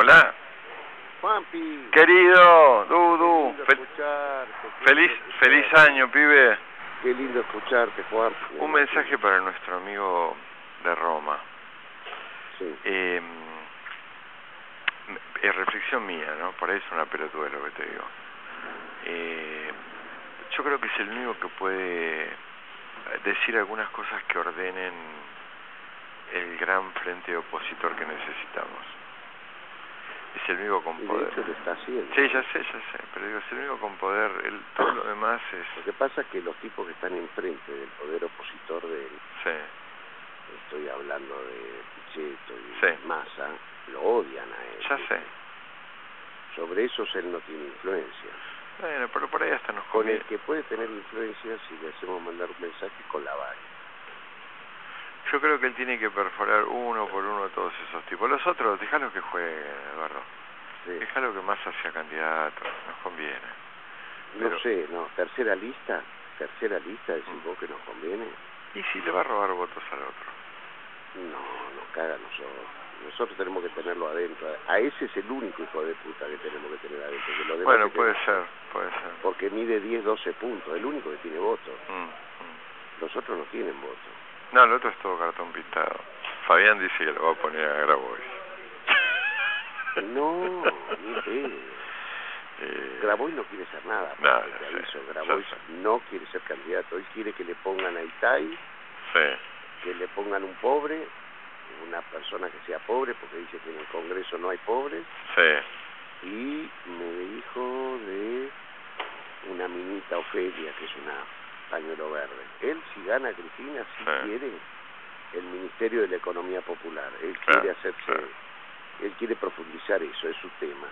Hola. Juanpi. Querido, Dudu. Qué lindo feliz, feliz año, pibe. Qué lindo escucharte, Juanpi. Un mensaje para nuestro amigo de Roma. Sí. Eh, es reflexión mía, ¿no? Por ahí es una pelotuda lo que te digo. Eh, yo creo que es el único que puede decir algunas cosas que ordenen el gran frente opositor que necesitamos. Es el único con de poder. hecho lo está haciendo. Sí, ya sé, ya sé, pero digo, es el único con poder, el, todo lo demás Lo es... que pasa es que los tipos que están enfrente del poder opositor de él, Sí, estoy hablando de Pichetto y Sí. Massa, lo odian a él. ya sé. Sobre esos él no tiene influencia. Bueno, pero por ahí hasta nos Con el que puede tener influencia si le hacemos mandar un mensaje. Yo creo que él tiene que perforar uno por uno a todos esos tipos. Los otros, déjalo que jueguen, Eduardo. Sí. Déjalo que Massa sea candidato, nos conviene. No sé, no, tercera lista, tercera lista, decís Mm. vos que nos conviene. ¿Y si le va a robar votos al otro? No, nos caga a nosotros. Nosotros tenemos que tenerlo adentro. A ese es el único hijo de puta que tenemos que tener adentro. que Bueno, puede ser, puede ser. Porque mide 10, 12 puntos. El único que tiene votos. Mm, mm. Los otros no tienen votos. No, el otro es todo cartón pintado. Fabián dice que lo va a poner a Grabois. No, ni pedo. Eh, Grabois no quiere ser nada. No, te aviso. Grabois no quiere ser candidato. Él quiere que le pongan a Itay, sí, que le pongan un pobre, una persona que sea pobre, porque dice que en el Congreso no hay pobres. sí. y me dijo de una minita Ofelia, que es una pañuelo verde. Él, si gana Cristina, si Sí. quiere el Ministerio de la Economía Popular. Él quiere hacerse, él quiere profundizar eso, es su tema.